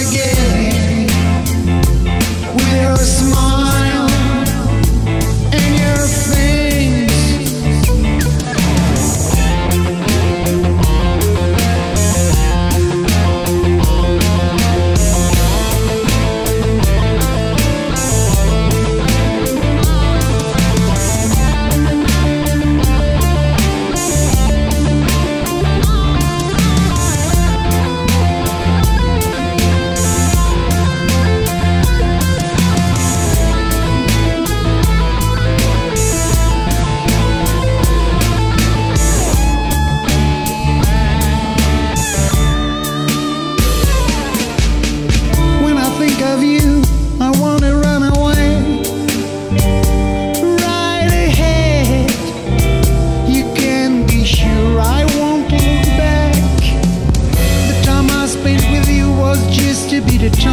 Again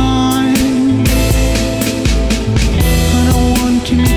time. I don't want to